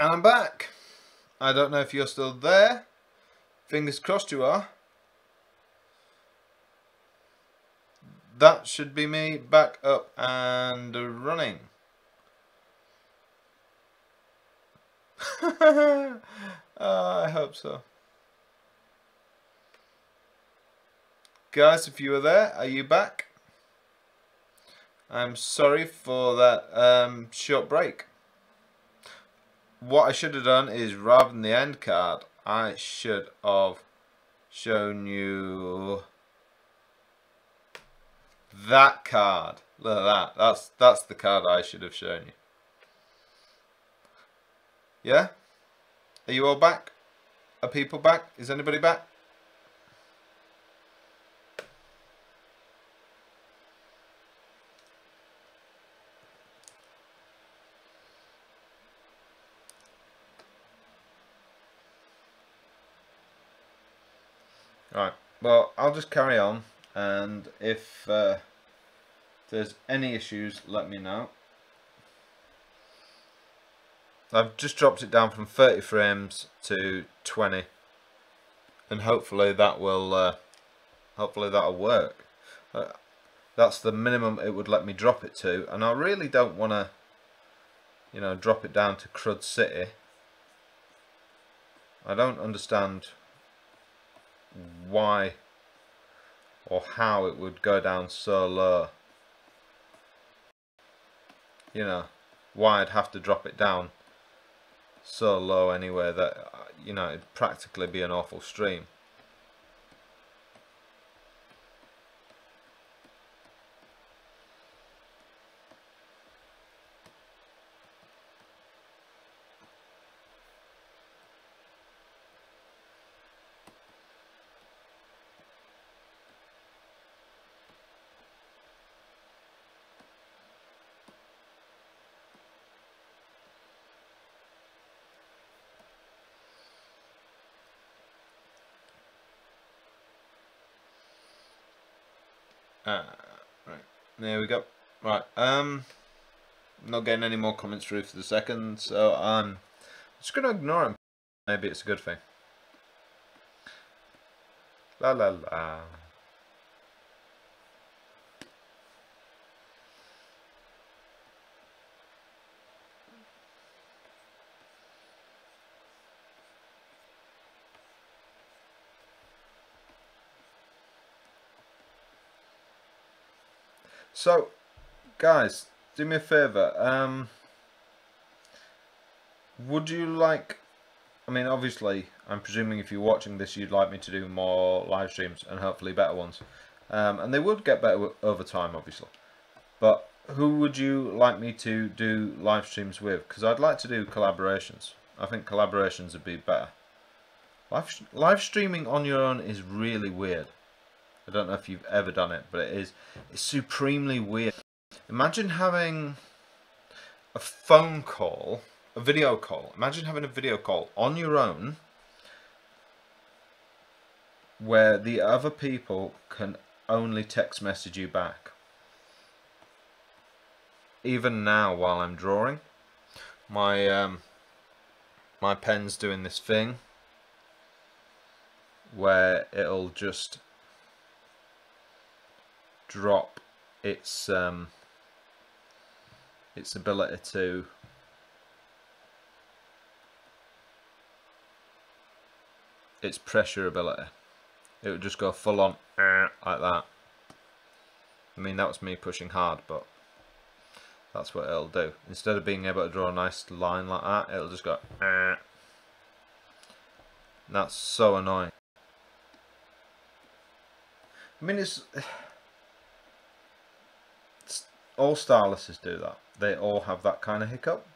And I'm back. I don't know if you're still there. Fingers crossed you are. That should be me back up and running. uh, I hope so. Guys, if you were there, are you back? I'm sorry for that um, short break what I should have done is rather than the end card. I should have shown you that card. Look at that. That's that's the card I should have shown you. Yeah? Are you all back? Are people back? Is anybody back Right, well, I'll just carry on, and if uh, there's any issues, let me know. I've just dropped it down from 30 frames to 20, and hopefully that will, uh, hopefully that'll work. Uh, that's the minimum it would let me drop it to, and I really don't want to, you know, drop it down to Crud City. I don't understand why or how it would go down so low. You know, why I'd have to drop it down so low anyway that, you know, it'd practically be an awful stream. Uh, right, there we go. Right, um, not getting any more comments through for the second, so I'm just going to ignore them. Maybe it's a good thing. La la la. So, guys, do me a favour. Um, would you like... I mean, obviously, I'm presuming if you're watching this, you'd like me to do more live streams and hopefully better ones. Um, and they would get better over time, obviously. But who would you like me to do live streams with? Because I'd like to do collaborations. I think collaborations would be better. Live, live streaming on your own is really weird. I don't know if you've ever done it, but it is it's supremely weird. Imagine having a phone call, a video call. Imagine having a video call on your own where the other people can only text message you back. Even now while I'm drawing, my um, my pen's doing this thing where it'll just drop its um, its ability to its pressure ability. It would just go full on like that. I mean that was me pushing hard but that's what it'll do. Instead of being able to draw a nice line like that, it'll just go that's so annoying. I mean it's all styluses do that. They all have that kind of hiccup.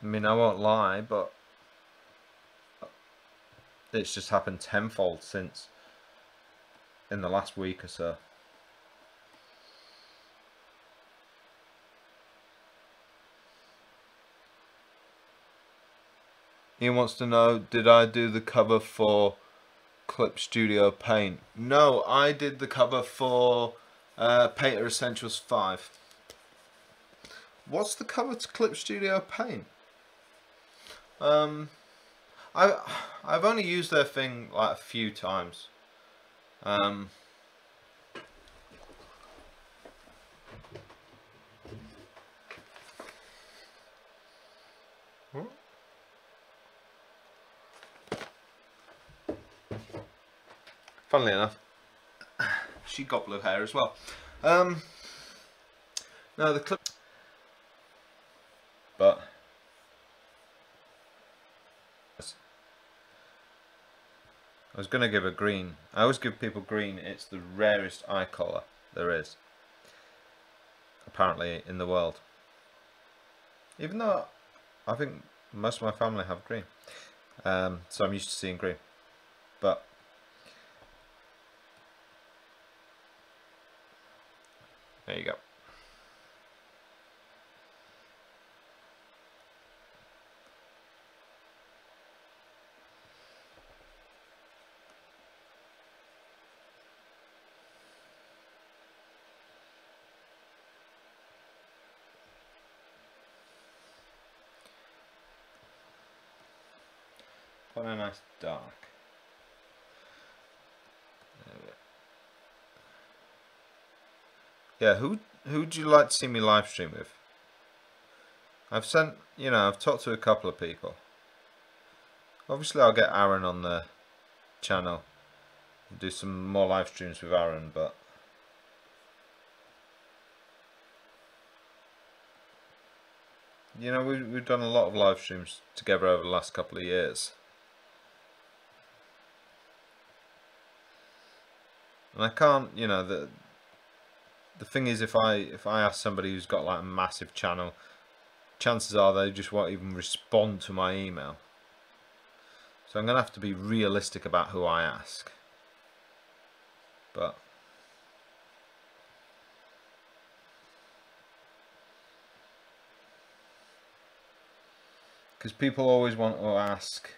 I mean, I won't lie, but it's just happened tenfold since in the last week or so. He wants to know, did I do the cover for Clip Studio Paint. No, I did the cover for uh, Painter Essentials 5. what's the cover to Clip Studio Paint? Um, I I've only used their thing like a few times. Um, funnily enough, she got blue hair as well. Um, no, the clip, but I was going to give a green. I always give people green. It's the rarest eye colour there is, apparently, in the world. Even though I think most of my family have green. Um, so I'm used to seeing green. But there you go. Quite a nice dark. Yeah, who who would you like to see me live stream with? I've sent, you know, I've talked to a couple of people. Obviously, I'll get Aaron on the channel, do some more live streams with Aaron, but you know, we, we've done a lot of live streams together over the last couple of years. And I can't, you know, the the thing is, if I if I ask somebody who's got like a massive channel, chances are they just won't even respond to my email. So I'm gonna have to be realistic about who I ask. But because people always want to ask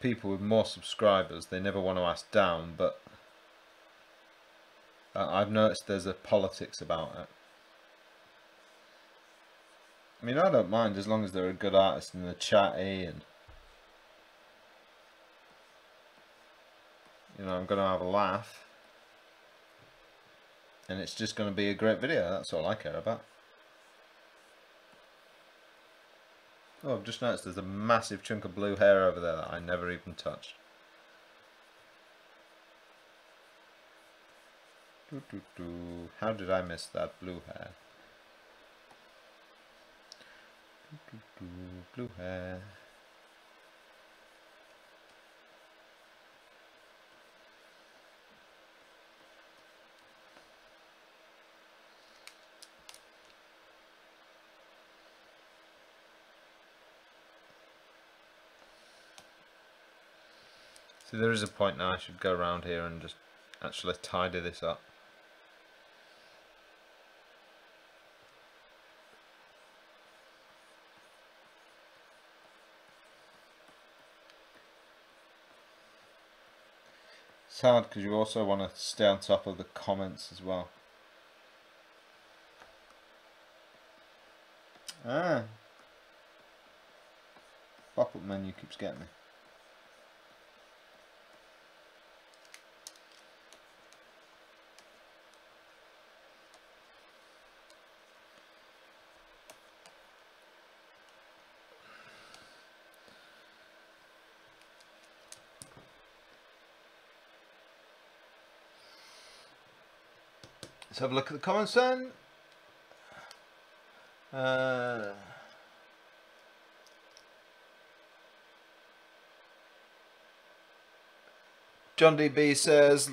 people with more subscribers, they never want to ask down, but I've noticed there's a politics about it. I mean, I don't mind as long as they're a good artist and they're chatty and you know, I'm going to have a laugh and it's just going to be a great video. That's all I care about. Oh, I've just noticed there's a massive chunk of blue hair over there that I never even touched. How did I miss that blue hair? Blue hair. So there is a point now I should go around here and just actually tidy this up. It's hard because you also want to stay on top of the comments as well. Ah. Pop-up menu keeps getting me. Let's have a look at the comments then. Uh, John DB says,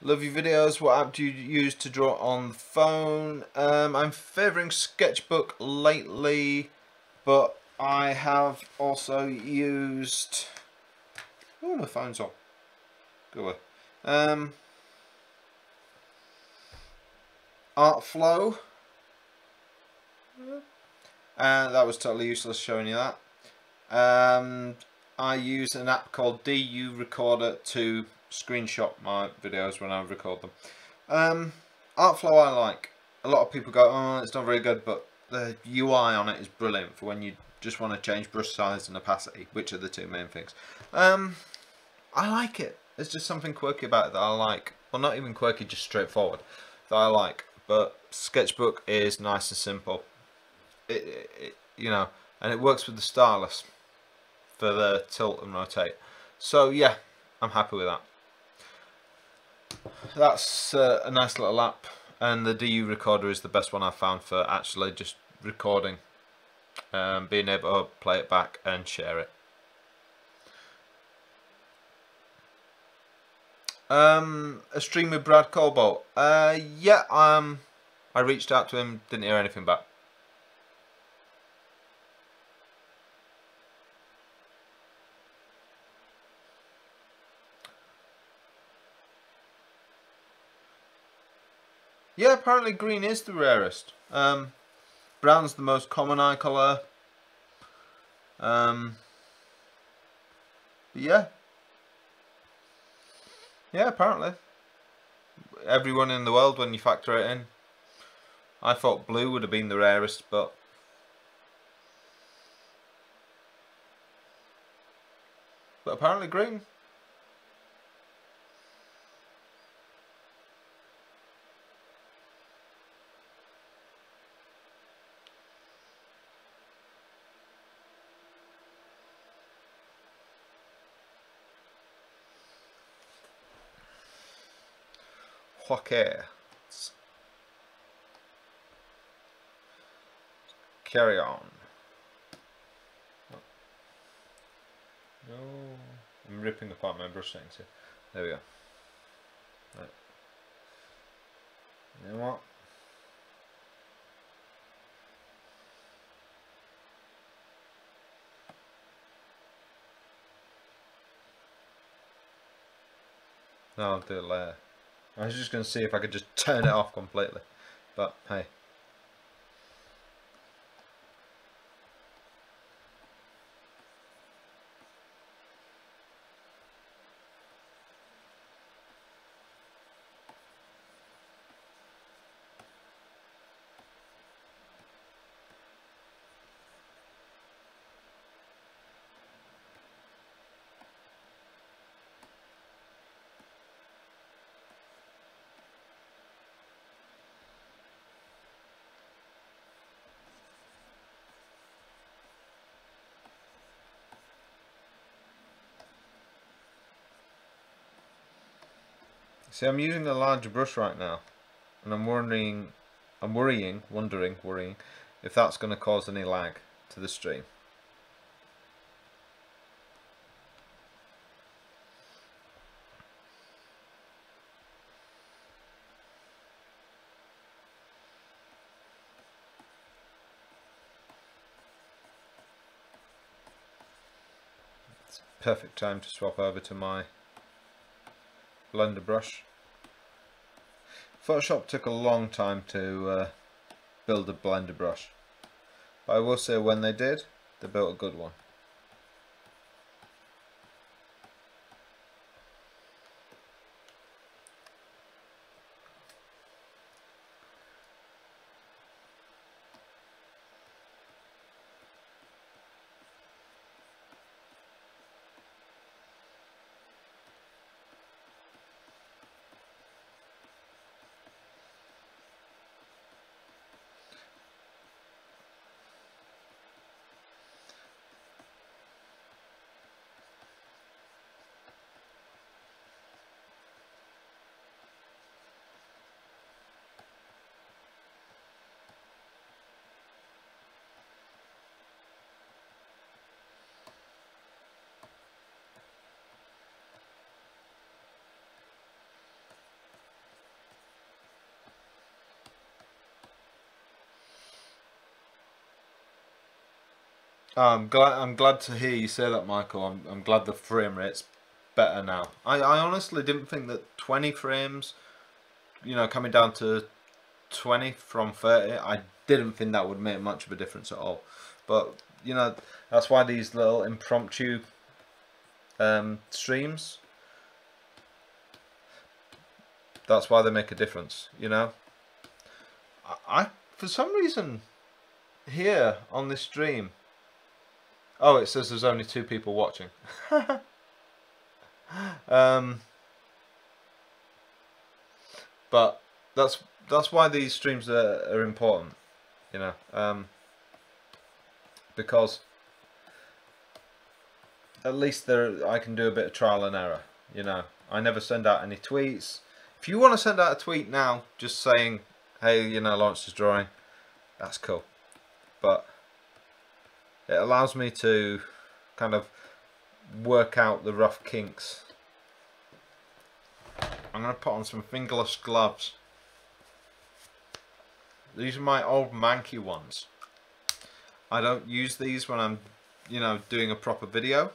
love your videos. What app do you use to draw on the phone? Um, I'm favouring Sketchbook lately, but I have also used... Oh, my phone's on. Go away. Um, Artflow. And uh, that was totally useless showing you that. Um, I use an app called DU Recorder to screenshot my videos when I record them. Um, Artflow I like. A lot of people go, oh, it's not very good, but the UI on it is brilliant for when you just want to change brush size and opacity, which are the two main things. Um, I like it. There's just something quirky about it that I like. Well, not even quirky, just straightforward that I like. But Sketchbook is nice and simple. It, it, you know, and it works with the stylus for the tilt and rotate. So yeah, I'm happy with that. That's uh, a nice little app and the DU recorder is the best one I've found for actually just recording um, being able to play it back and share it. Um, a stream with Brad Colbow. Uh, yeah, um, I reached out to him, didn't hear anything back. Yeah, apparently green is the rarest. Um, brown's the most common eye colour. Um, yeah. Yeah, apparently. Everyone in the world when you factor it in. I thought blue would have been the rarest, but... But apparently green. Joaquin. Carry on. No, I'm ripping apart my brush settings here. There we go. Right. You know what? No, I'll do it later. I was just going to see if I could just turn it off completely. But hey. See, I'm using a large brush right now, and I'm wondering, I'm worrying, wondering, worrying, if that's going to cause any lag to the stream. It's perfect time to swap over to my blender brush. Photoshop took a long time to uh, build a blender brush. But I will say when they did, they built a good one. I'm glad. I'm glad to hear you say that, Michael. I'm, I'm glad the frame rate's better now. I, I honestly didn't think that 20 frames, you know, coming down to 20 from 30, I didn't think that would make much of a difference at all. But you know, that's why these little impromptu um, streams. That's why they make a difference. You know, I, I for some reason here on this stream. Oh, it says there's only two people watching. um, but that's that's why these streams are, are important, you know, um, because at least there I can do a bit of trial and error. You know, I never send out any tweets. If you want to send out a tweet now, just saying, "Hey, you know, Lawrence is drawing," that's cool. But it allows me to kind of work out the rough kinks. I'm going to put on some fingerless gloves. These are my old manky ones. I don't use these when I'm, you know, doing a proper video.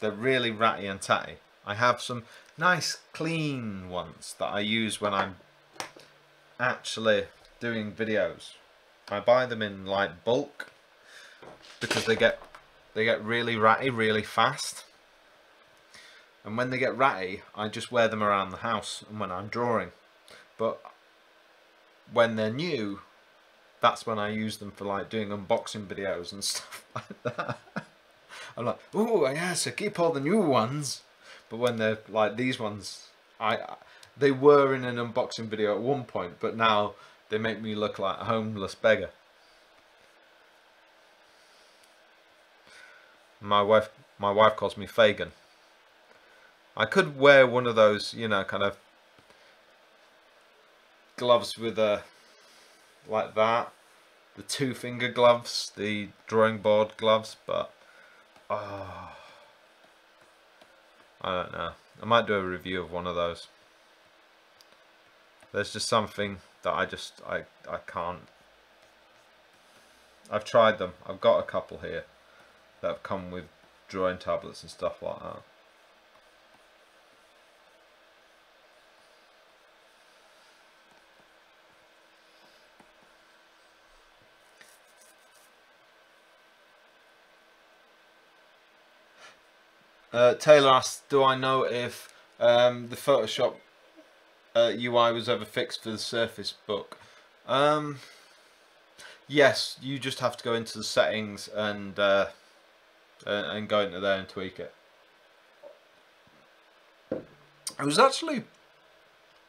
They're really ratty and tatty. I have some nice clean ones that I use when I'm actually doing videos. I buy them in like bulk because they get they get really ratty really fast. And when they get ratty I just wear them around the house and when I'm drawing. But when they're new that's when I use them for like doing unboxing videos and stuff like that. I'm like oh yes I keep all the new ones. But when they're like these ones I they were in an unboxing video at one point but now they make me look like a homeless beggar my wife my wife calls me Fagin. I could wear one of those you know kind of gloves with a like that. The two finger gloves the drawing board gloves but oh, I don't know. I might do a review of one of those. There's just something that I just I, I can't. I've tried them. I've got a couple here that have come with drawing tablets and stuff like that. Uh, Taylor asked, do I know if um, the Photoshop uh, UI was ever fixed for the Surface Book? Um, yes, you just have to go into the settings and uh, and, and go into there and tweak it. It was actually,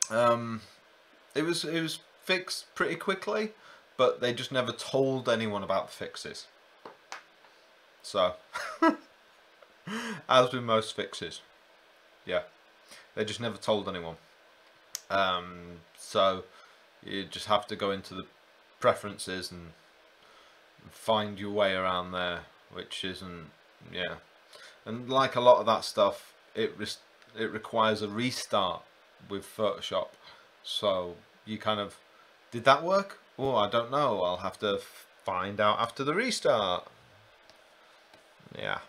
um, it was it was fixed pretty quickly, but they just never told anyone about the fixes. So, as with most fixes, yeah, they just never told anyone. Um, so you just have to go into the preferences and find your way around there, which isn't yeah. And like a lot of that stuff it it requires a restart with Photoshop. So you kind of did that work? Oh I don't know. I'll have to find out after the restart. Yeah.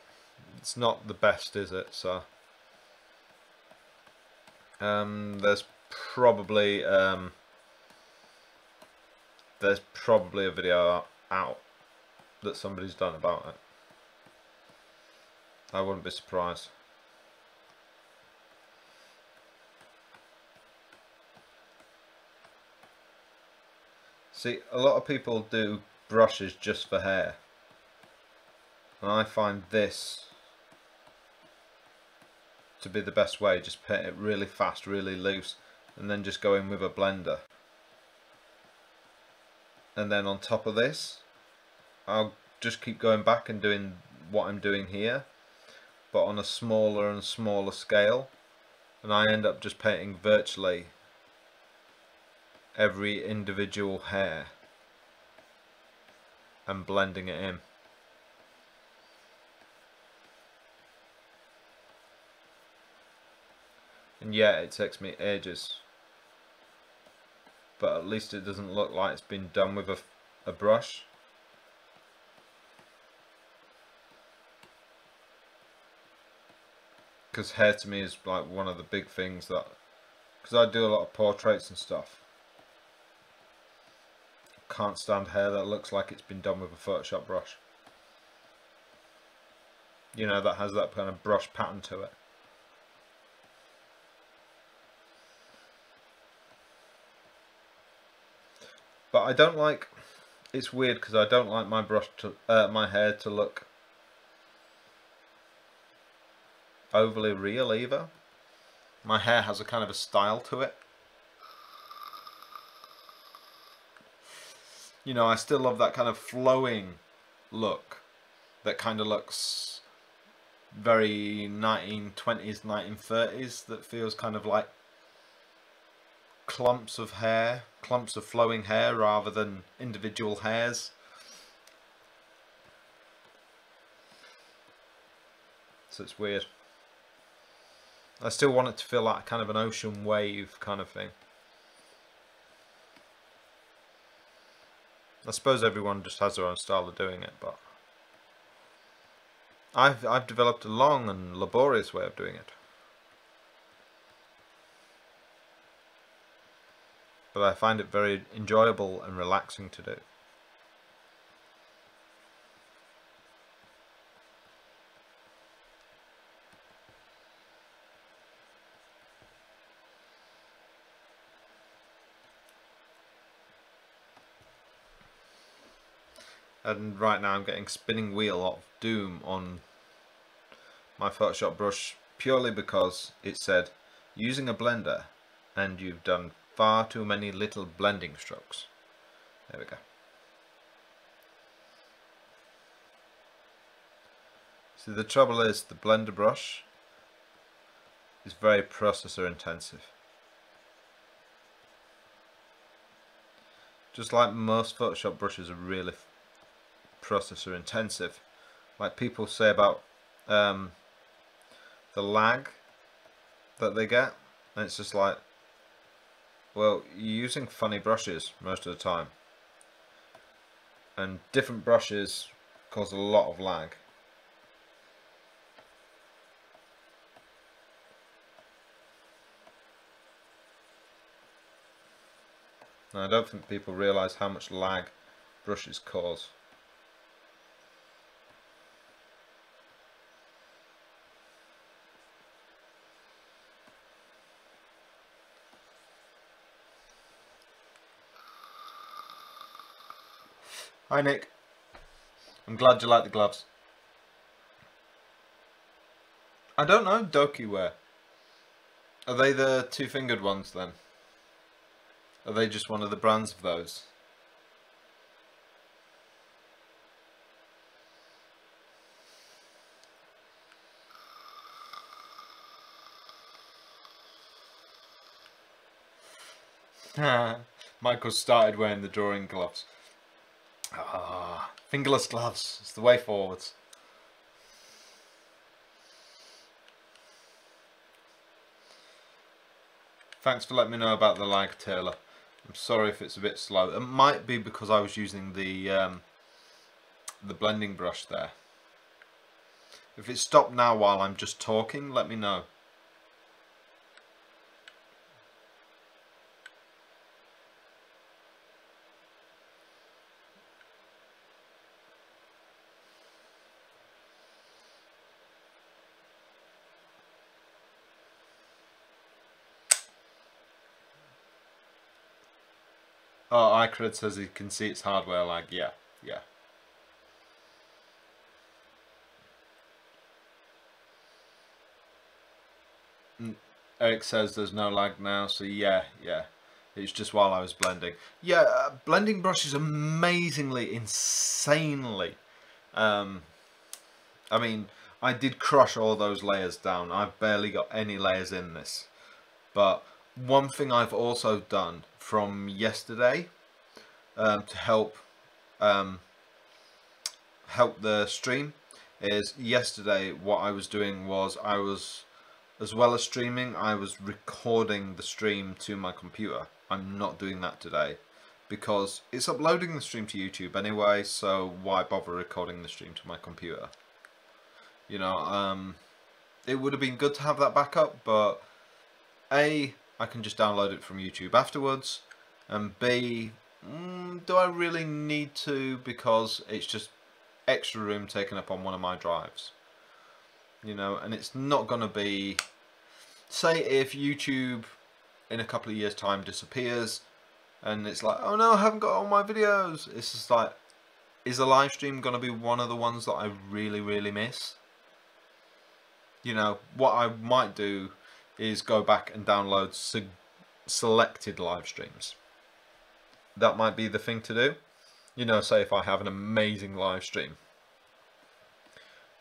It's not the best is it? So um, there's probably um, there's probably a video out that somebody's done about it I wouldn't be surprised. See, a lot of people do brushes just for hair. And I find this to be the best way. Just paint it really fast, really loose, and then just go in with a blender. And then on top of this, I'll just keep going back and doing what I'm doing here but on a smaller and smaller scale and I end up just painting virtually every individual hair and blending it in. And yeah, it takes me ages. But at least it doesn't look like it's been done with a, a brush. Because hair to me is like one of the big things that because I do a lot of portraits and stuff. Can't stand hair that looks like it's been done with a Photoshop brush. You know that has that kind of brush pattern to it. But I don't like it's weird because I don't like my brush to uh, my hair to look overly real either. My hair has a kind of a style to it. You know, I still love that kind of flowing look that kind of looks very 1920s, 1930s that feels kind of like clumps of hair, clumps of flowing hair rather than individual hairs. So it's weird. I still want it to feel like kind of an ocean wave kind of thing. I suppose everyone just has their own style of doing it, but I've I've developed a long and laborious way of doing it. But I find it very enjoyable and relaxing to do. And right now I'm getting spinning wheel of doom on my Photoshop brush purely because it said using a blender and you've done far too many little blending strokes. There we go. So the trouble is the blender brush is very processor intensive. Just like most Photoshop brushes are really processor intensive. Like people say about um, the lag that they get and it's just like well you're using funny brushes most of the time. And different brushes cause a lot of lag. I don't think people realise how much lag brushes cause. Hi Nick. I'm glad you like the gloves. I don't know Doki wear. Are they the two-fingered ones then? Are they just one of the brands of those? Michael started wearing the drawing gloves. Ah, fingerless gloves. It's the way forwards. Thanks for letting me know about the lag, Taylor. I'm sorry if it's a bit slow. It might be because I was using the um, the blending brush there. If it stopped now while I'm just talking, let me know. ICred says he can see it's hardware lag. Yeah, yeah. Mm, Eric says there's no lag now, so yeah, yeah. It's just while I was blending. Yeah, uh, blending brush is amazingly, insanely. Um, I mean, I did crush all those layers down. I've barely got any layers in this. But one thing I've also done from yesterday um, to help um, help the stream is yesterday what I was doing was I was as well as streaming I was recording the stream to my computer I'm not doing that today because it's uploading the stream to YouTube anyway so why bother recording the stream to my computer you know um, it would have been good to have that backup but a I can just download it from YouTube afterwards. And B, mm, do I really need to because it's just extra room taken up on one of my drives. You know, and it's not going to be... Say if YouTube in a couple of years time disappears, and it's like, oh no, I haven't got all my videos. It's just like, is a live stream going to be one of the ones that I really, really miss? You know, what I might do is go back and download selected live streams. That might be the thing to do. You know, say if I have an amazing live stream,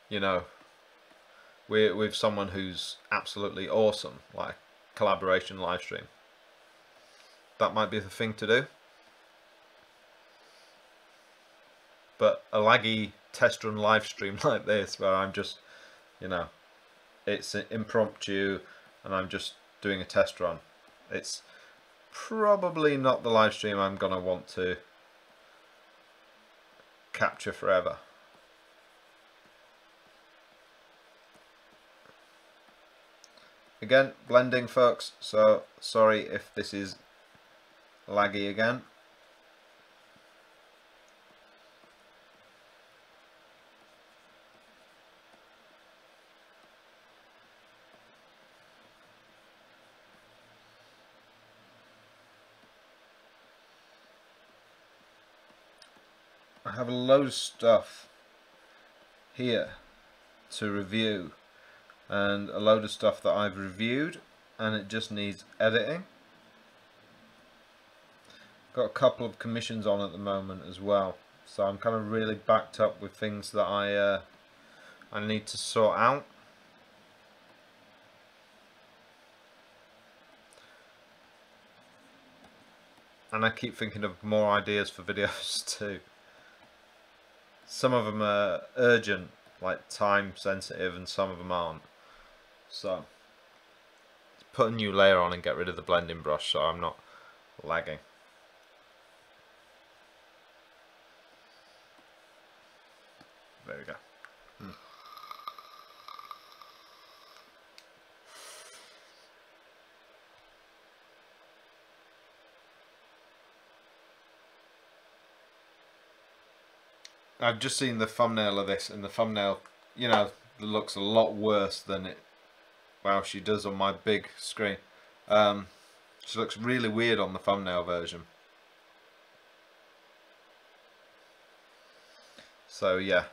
you know, with, with someone who's absolutely awesome, like collaboration live stream. That might be the thing to do. But a laggy test run live stream like this, where I'm just, you know, it's impromptu and I'm just doing a test run. It's probably not the live stream I'm going to want to capture forever. Again, blending folks, so sorry if this is laggy again. I have a load of stuff here to review and a load of stuff that I've reviewed and it just needs editing. Got a couple of commissions on at the moment as well so I'm kind of really backed up with things that I uh, I need to sort out. And I keep thinking of more ideas for videos too some of them are urgent, like time sensitive, and some of them aren't. So, put a new layer on and get rid of the blending brush so I'm not lagging. There we go. I've just seen the thumbnail of this, and the thumbnail, you know, looks a lot worse than it. Wow, she does on my big screen. Um, she looks really weird on the thumbnail version. So yeah.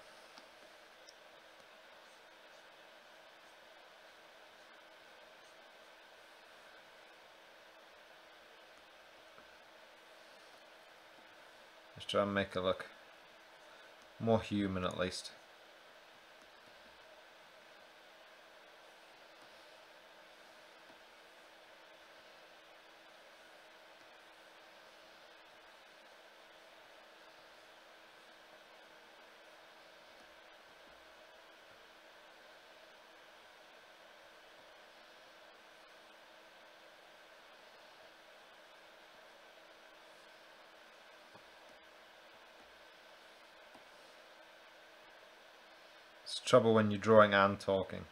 Let's try and make it look more human at least. It's trouble when you're drawing and talking.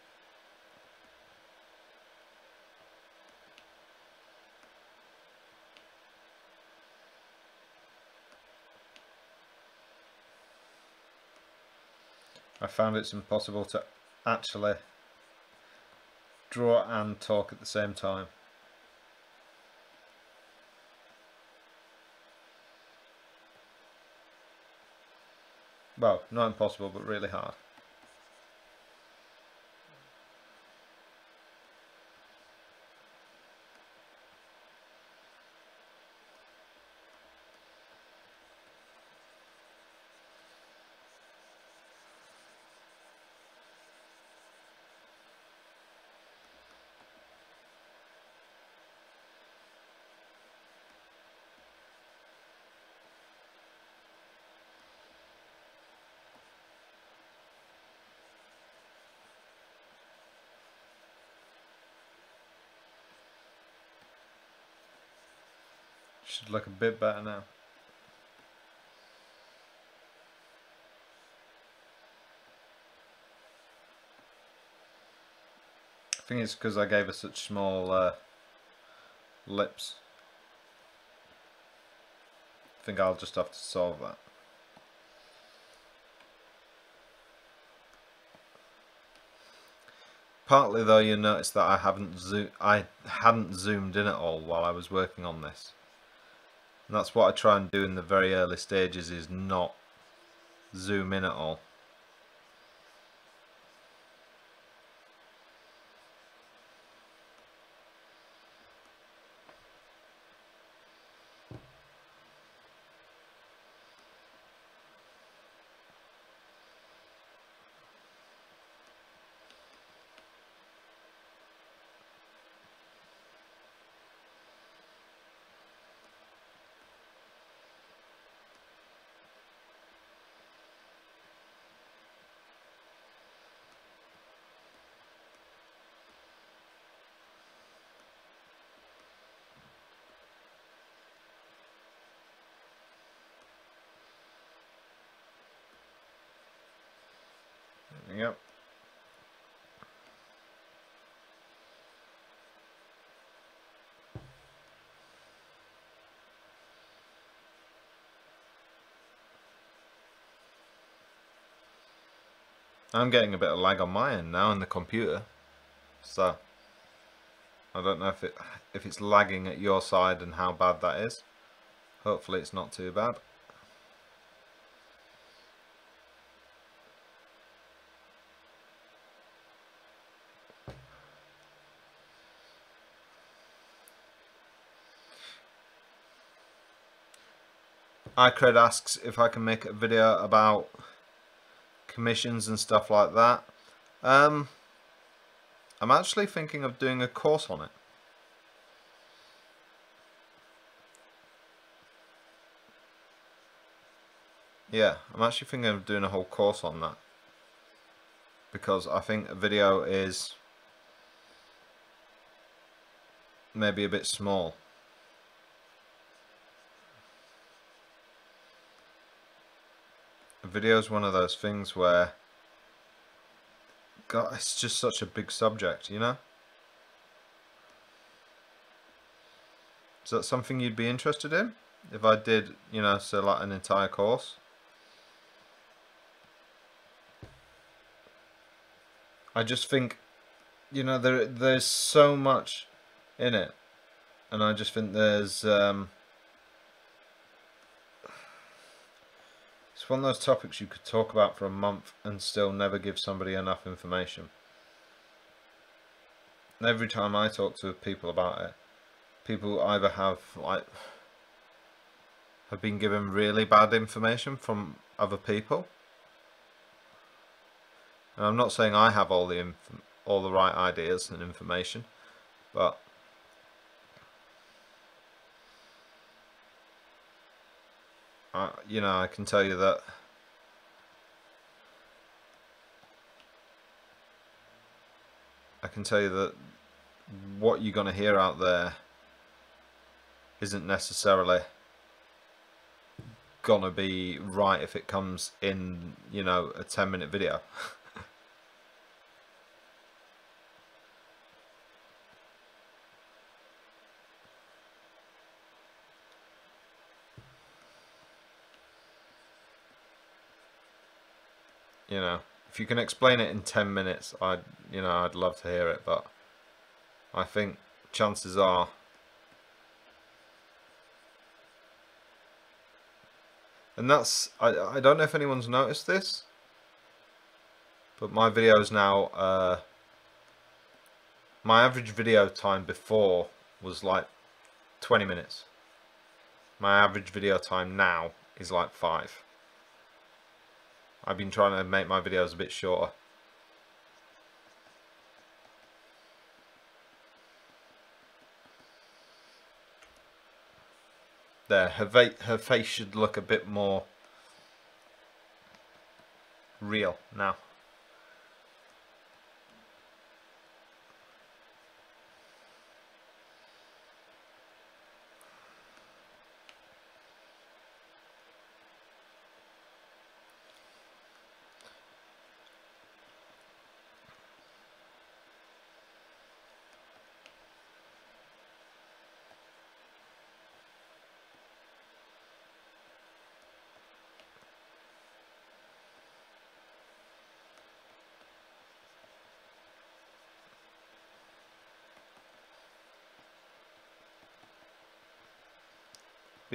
I found it's impossible to actually draw and talk at the same time. Well, not impossible, but really hard. Should look a bit better now. I think it's because I gave her such small uh, lips. I think I'll just have to solve that. Partly though you notice that I haven't zo I hadn't zoomed in at all while I was working on this And that's what I try and do in the very early stages is not zoom in at all. I'm getting a bit of lag on my end now in the computer. So I don't know if it if it's lagging at your side and how bad that is. Hopefully it's not too bad. iCred asks if I can make a video about commissions and stuff like that. Um, I'm actually thinking of doing a course on it. Yeah, I'm actually thinking of doing a whole course on that. Because I think a video is maybe a bit small. Video is one of those things where God, it's just such a big subject, you know? Is that something you'd be interested in? If I did, you know, so like an entire course? I just think, you know, there there's so much in it. And I just think there's um, It's one of those topics you could talk about for a month and still never give somebody enough information. Every time I talk to people about it, people either have like have been given really bad information from other people. And I'm not saying I have all the all the right ideas and information, but uh, you know, I can tell you that I can tell you that what you're going to hear out there isn't necessarily gonna be right if it comes in you know a 10 minute video you know, if you can explain it in 10 minutes, I'd, you know, I'd love to hear it, but I think chances are and that's I, I don't know if anyone's noticed this but my videos now uh, my average video time before was like 20 minutes. My average video time now is like 5 I've been trying to make my videos a bit shorter. There, her, her face should look a bit more real now.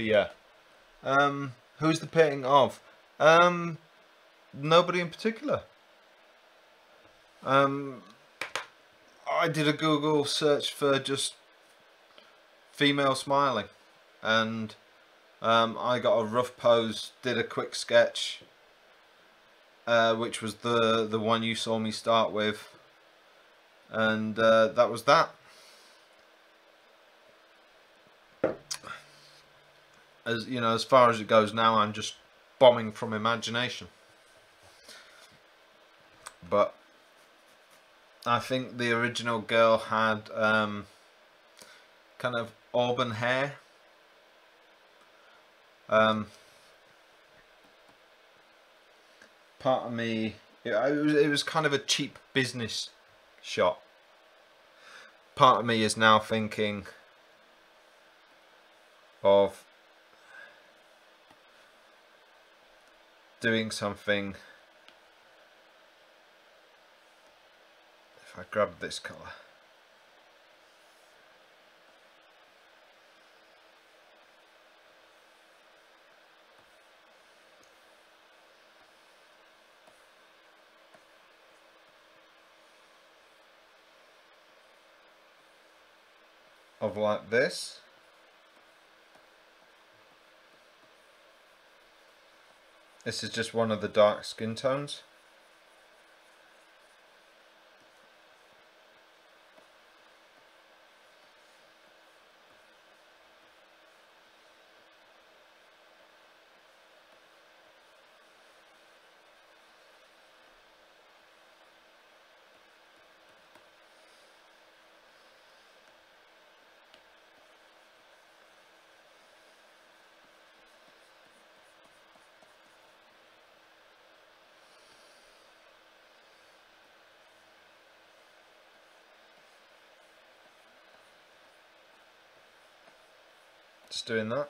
Yeah. Um, who's the painting of? Um, nobody in particular. Um, I did a Google search for just female smiling and um, I got a rough pose, did a quick sketch uh, which was the, the one you saw me start with and uh, that was that. As you know, as far as it goes now, I'm just bombing from imagination. But I think the original girl had um, kind of auburn hair. Um, part of me, it, it, was, it was kind of a cheap business shot. Part of me is now thinking of doing something. If I grab this colour. Of like this this is just one of the dark skin tones du inne.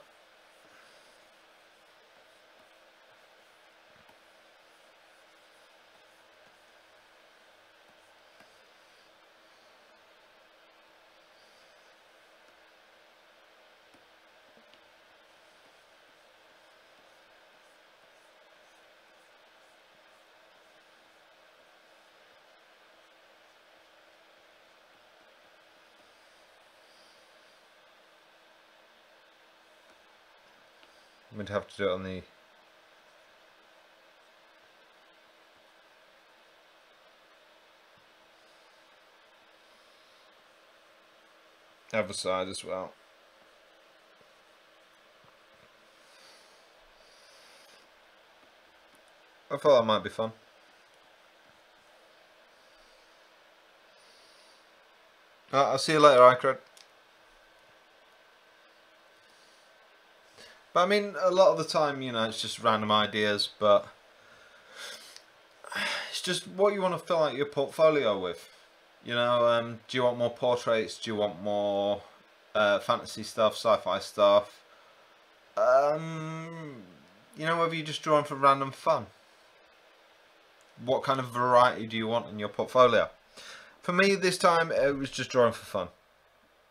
We'd have to do it on the other side as well. I thought that might be fun. Uh, I'll see you later, iCred. But I mean, a lot of the time, you know, it's just random ideas, but it's just what you want to fill out your portfolio with. You know, um, do you want more portraits? Do you want more uh, fantasy stuff, sci-fi stuff? Um, you know, whether you're just drawing for random fun. What kind of variety do you want in your portfolio? For me, this time, it was just drawing for fun.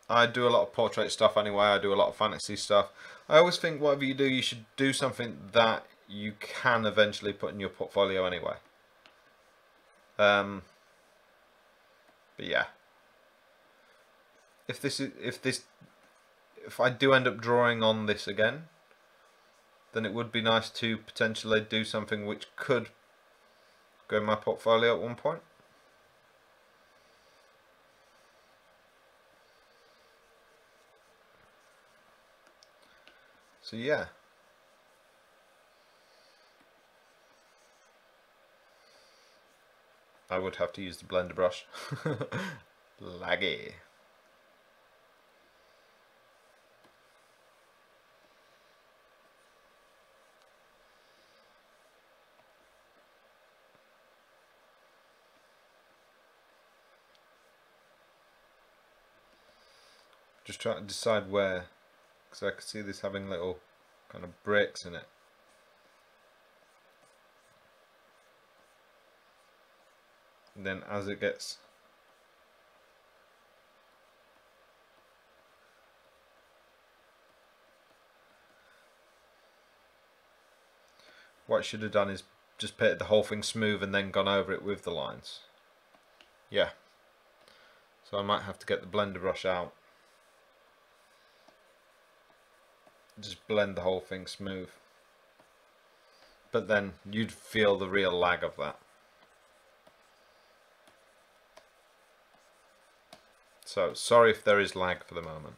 I do a lot of portrait stuff anyway. I do a lot of fantasy stuff. I always think whatever you do, you should do something that you can eventually put in your portfolio anyway. Um, but yeah, if this is if this if I do end up drawing on this again, then it would be nice to potentially do something which could go in my portfolio at one point. So yeah. I would have to use the blender brush. Laggy. Just trying to decide where because I can see this having little kind of breaks in it. And then as it gets what I should have done is just painted the whole thing smooth and then gone over it with the lines. Yeah. So I might have to get the blender brush out. Just blend the whole thing smooth. But then you'd feel the real lag of that. So sorry if there is lag for the moment.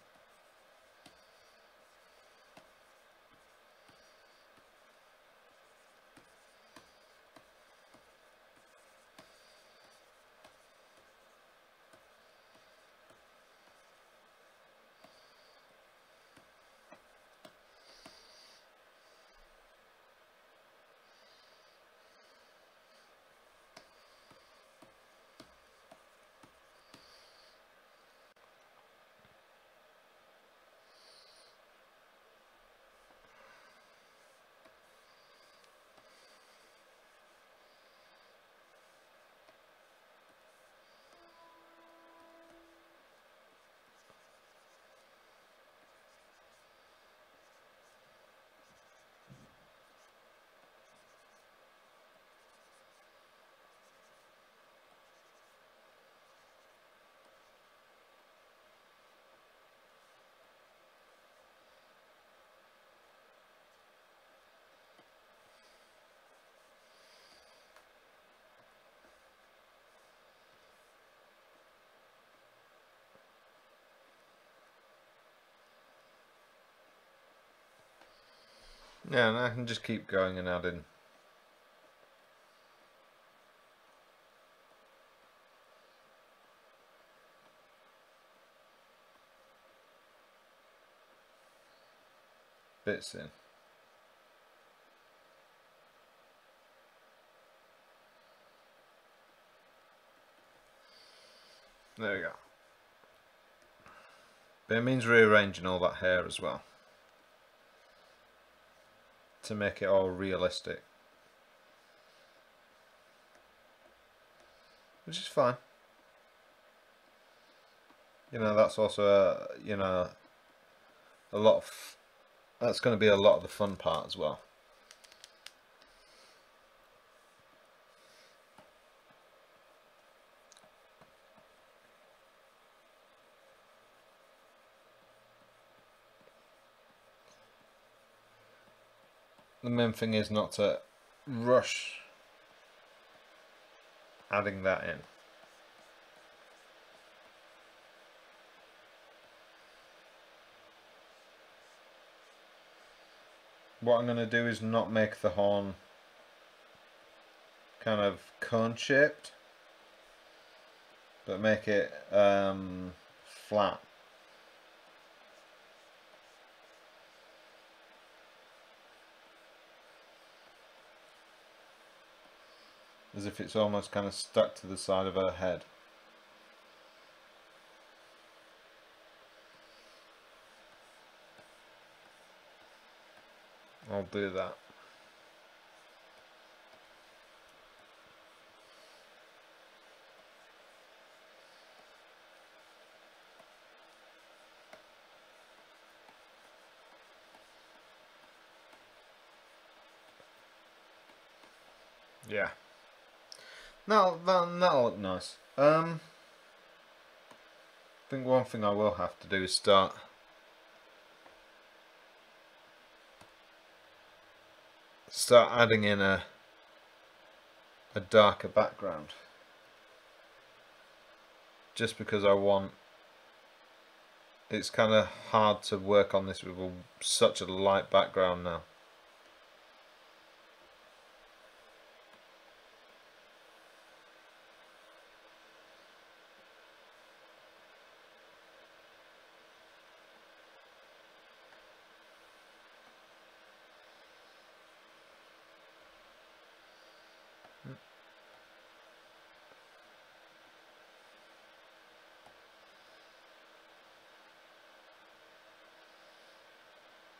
Yeah, and I can just keep going and adding. Bits in. There we go. But it means rearranging all that hair as well to make it all realistic. Which is fine. You know, that's also, a, you know, a lot of, that's going to be a lot of the fun part as well. Main thing is not to rush adding that in. What I'm going to do is not make the horn kind of cone shaped but make it um, flat as if it's almost kind of stuck to the side of her head. I'll do that. Yeah. That'll, that, that'll look nice. Um, I think one thing I will have to do is start start adding in a a darker background just because I want it's kind of hard to work on this with a, such a light background now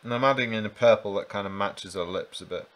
And I'm adding in a purple that kind of matches her lips a bit.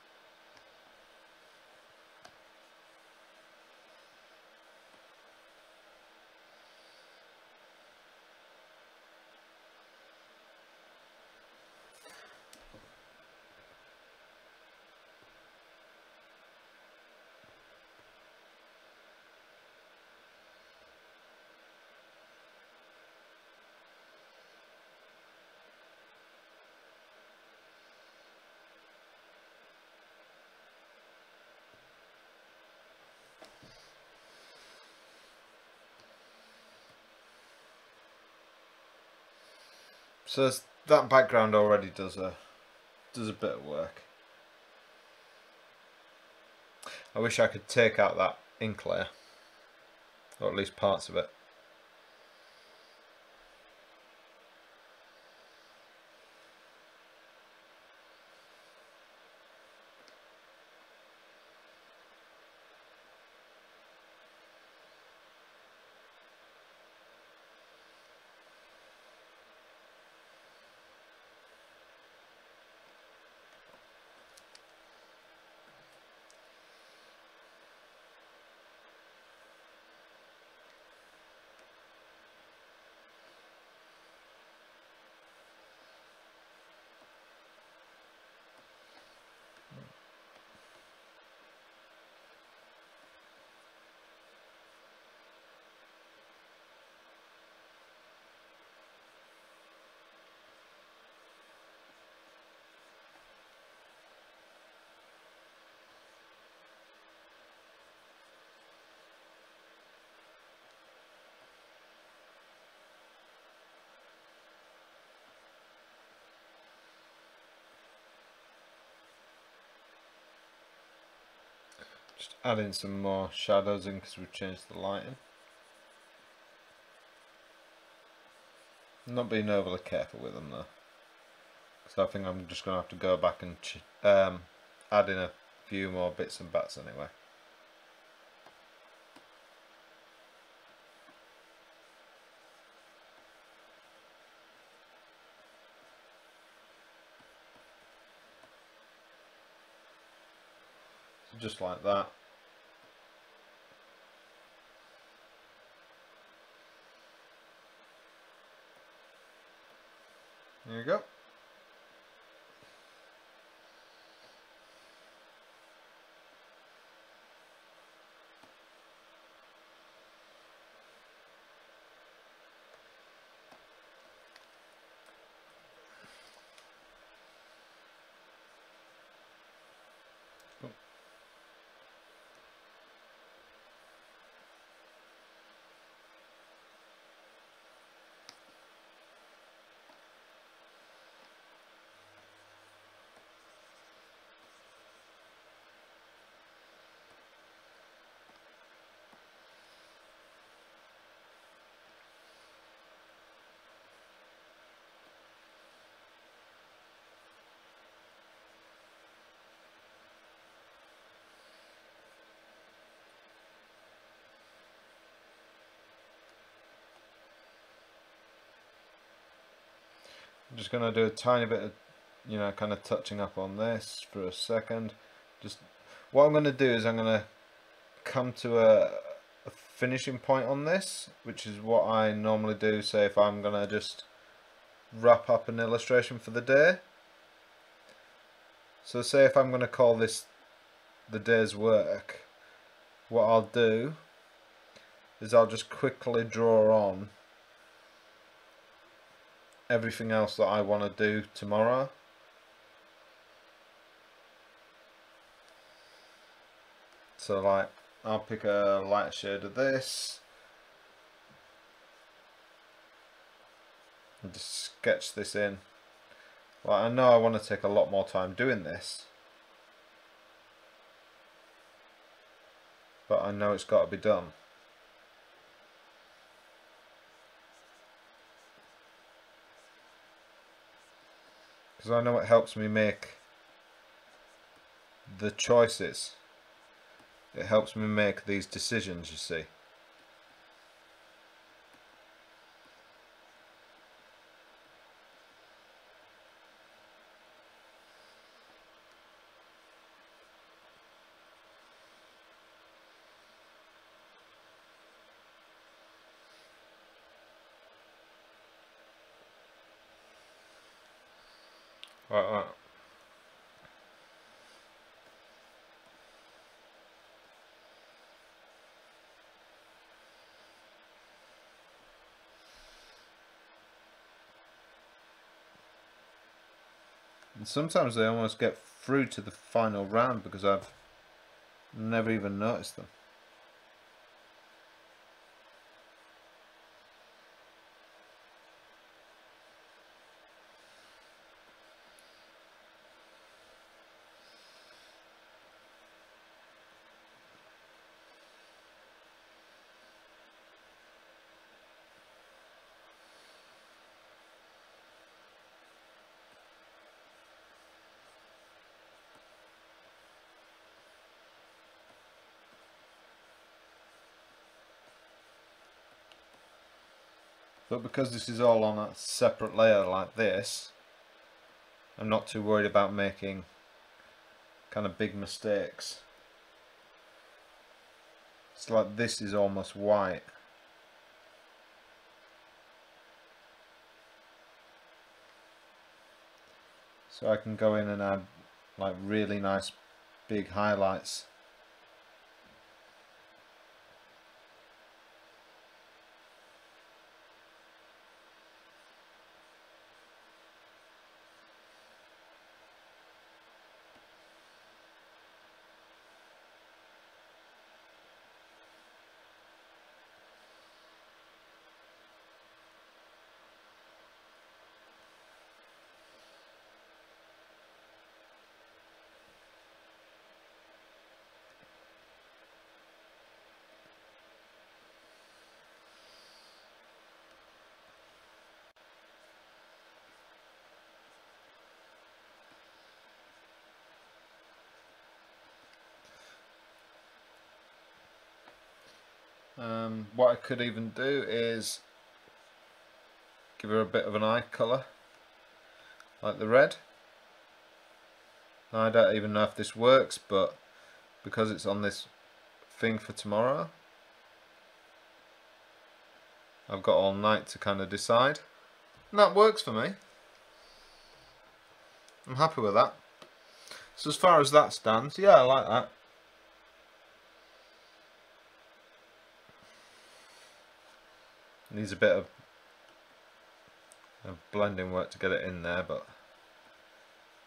So that background already does a does a bit of work. I wish I could take out that ink layer, or at least parts of it. Just add in some more shadows in because we've changed the lighting. Not being overly careful with them though. Because I think I'm just going to have to go back and um, add in a few more bits and bats anyway. just like that. There you go. I'm just going to do a tiny bit of, you know, kind of touching up on this for a second. Just what I'm going to do is I'm going to come to a, a finishing point on this, which is what I normally do. Say if I'm going to just wrap up an illustration for the day. So say if I'm going to call this the day's work, what I'll do is I'll just quickly draw on everything else that I want to do tomorrow. So like, I'll pick a light shade of this. And just sketch this in. Like I know I want to take a lot more time doing this. But I know it's got to be done. Because I know it helps me make the choices. It helps me make these decisions, you see. Right, right. And sometimes they almost get through to the final round because I've never even noticed them. But because this is all on a separate layer like this, I'm not too worried about making kind of big mistakes. It's like this is almost white. So I can go in and add like really nice big highlights What I could even do is give her a bit of an eye colour like the red. I don't even know if this works but because it's on this thing for tomorrow I've got all night to kind of decide. And that works for me. I'm happy with that. So as far as that stands yeah I like that Needs a bit of, of blending work to get it in there, but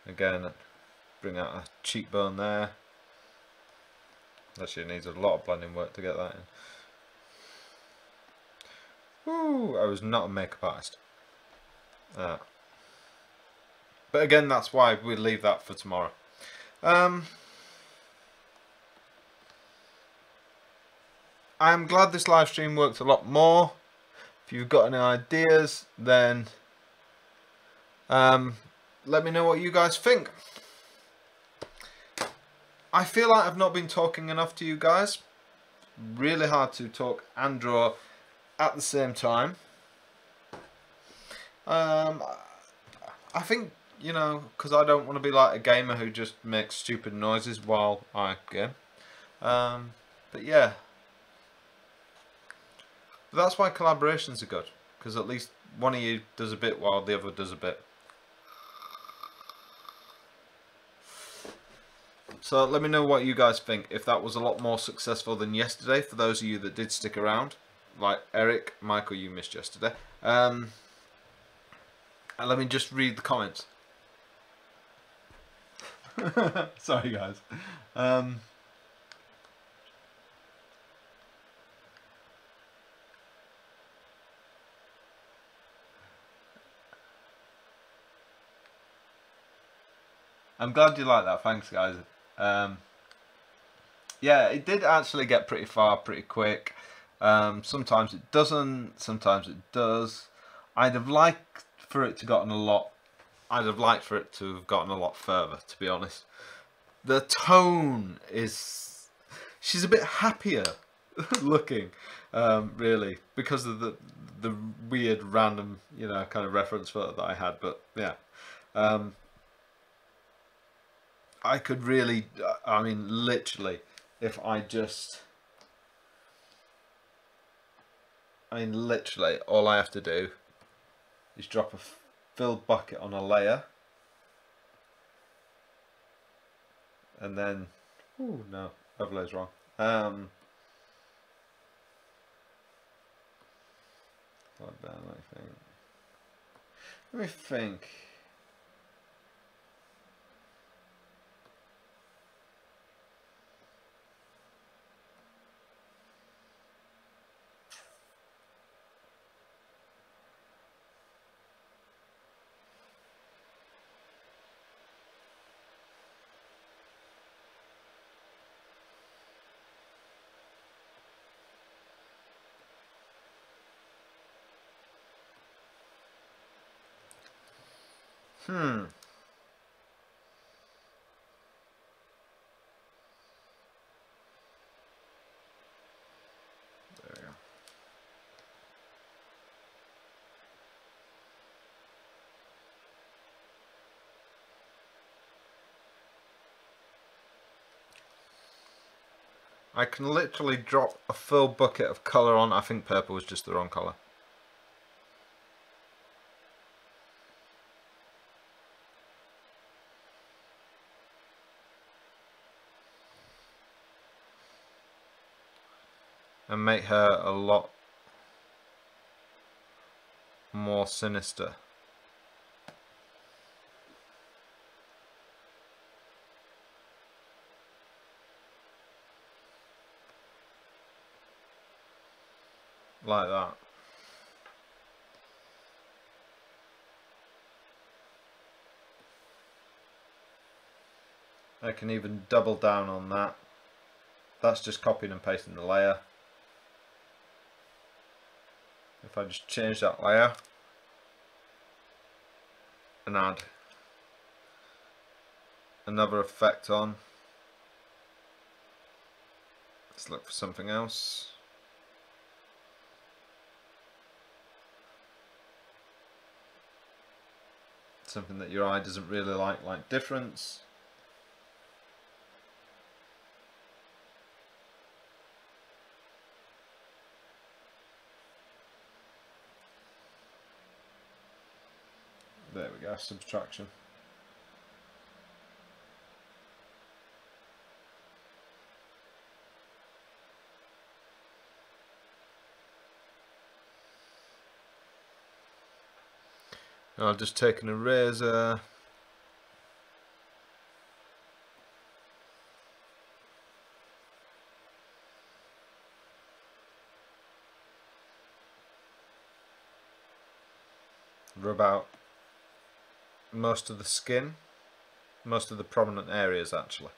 again, bring out a cheekbone there. Actually, it needs a lot of blending work to get that in. Woo! I was not a makeup artist. Uh, but again, that's why we leave that for tomorrow. Um, I'm glad this live stream worked a lot more. If you've got any ideas, then um, let me know what you guys think. I feel like I've not been talking enough to you guys. Really hard to talk and draw at the same time. Um, I think, you know, because I don't want to be like a gamer who just makes stupid noises while I game. Um, but yeah, but that's why collaborations are good, because at least one of you does a bit while the other does a bit. So let me know what you guys think, if that was a lot more successful than yesterday, for those of you that did stick around. Like Eric, Michael, you missed yesterday. Um, and let me just read the comments. Sorry guys. Um, I'm glad you like that. Thanks, guys. Um, yeah, it did actually get pretty far pretty quick. Um, sometimes it doesn't. Sometimes it does. I'd have liked for it to gotten a lot. I'd have liked for it to have gotten a lot further. To be honest, the tone is. She's a bit happier looking, um, really, because of the the weird random, you know, kind of reference photo that I had. But yeah. Um, I could really, I mean, literally, if I just, I mean, literally, all I have to do is drop a filled bucket on a layer, and then, oh no, overlay's wrong. Um, down, I think. Let me think. Hmm. I can literally drop a full bucket of colour on. I think purple was just the wrong colour. Her a lot more sinister. like that. I can even double down on that. That's just copying and pasting the layer. If I just change that layer and add another effect on. Let's look for something else. something that your eye doesn't really like, like difference. Subtraction. I'll just take an eraser rub out most of the skin most of the prominent areas actually.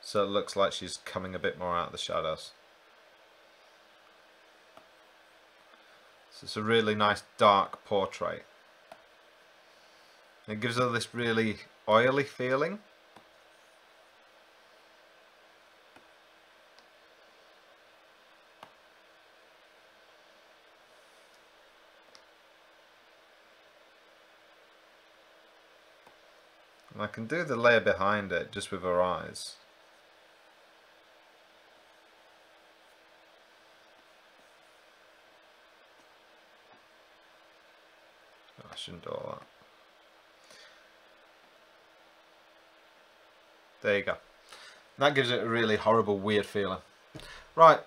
So it looks like she's coming a bit more out of the shadows. So it's a really nice dark portrait. It gives her this really oily feeling. Can do the layer behind it just with her eyes. Oh, I shouldn't do all that. There you go. That gives it a really horrible, weird feeling. Right.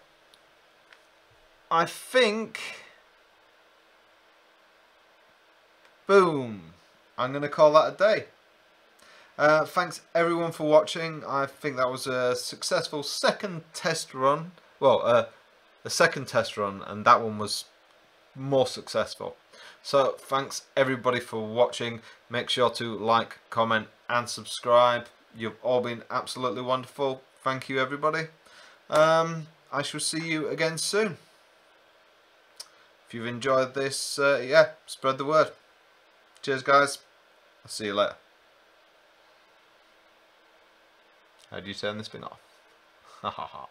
I think... Boom. I'm going to call that a day. Uh, thanks everyone for watching. I think that was a successful second test run. Well, uh, a second test run and that one was more successful. So thanks everybody for watching. Make sure to like, comment and subscribe. You've all been absolutely wonderful. Thank you, everybody. Um, I shall see you again soon. If you've enjoyed this, uh, yeah, spread the word. Cheers, guys. I'll see you later. How do you turn this thing off? Ha ha ha.